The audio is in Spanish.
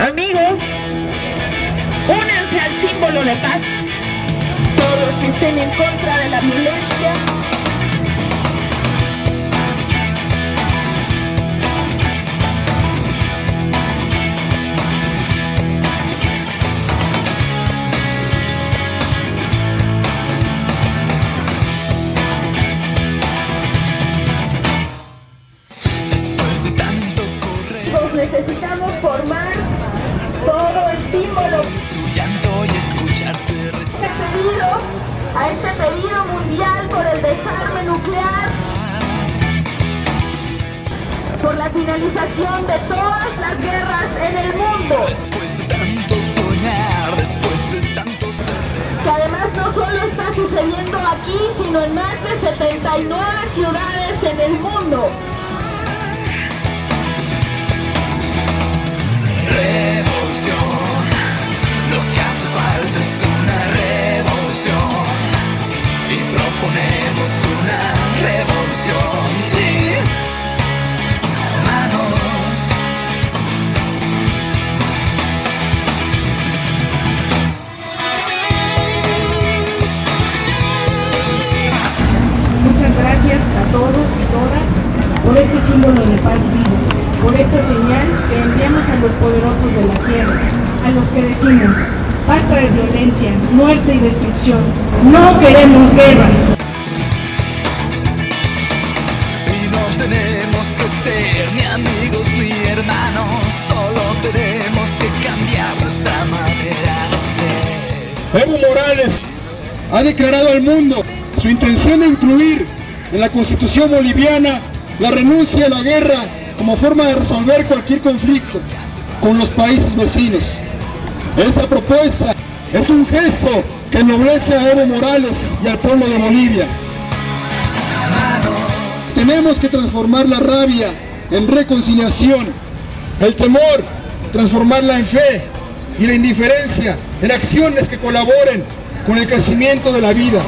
Amigos, únanse al símbolo de paz. Todos los que estén en contra de la violencia. Después de tanto correr, Nos necesitamos formar todo el símbolo. tu llanto y escucharte Este pedido, a este pedido mundial por el desarme nuclear, por la finalización de todas las guerras en el mundo. Después de tanto soñar, después de tanto ser que además no solo está sucediendo aquí, sino en más de 79 símbolo de paz vivo, por esta señal que enviamos a los poderosos de la tierra, a los que decimos, basta de violencia, muerte y destrucción, no queremos guerra. Y no tenemos que ser ni amigos ni hermanos, solo tenemos que cambiar nuestra manera de ser. Evo Morales ha declarado al mundo su intención de incluir en la constitución boliviana la renuncia a la guerra como forma de resolver cualquier conflicto con los países vecinos. Esa propuesta es un gesto que ennoblece a Evo Morales y al pueblo de Bolivia. Tenemos que transformar la rabia en reconciliación, el temor, transformarla en fe y la indiferencia en acciones que colaboren con el crecimiento de la vida.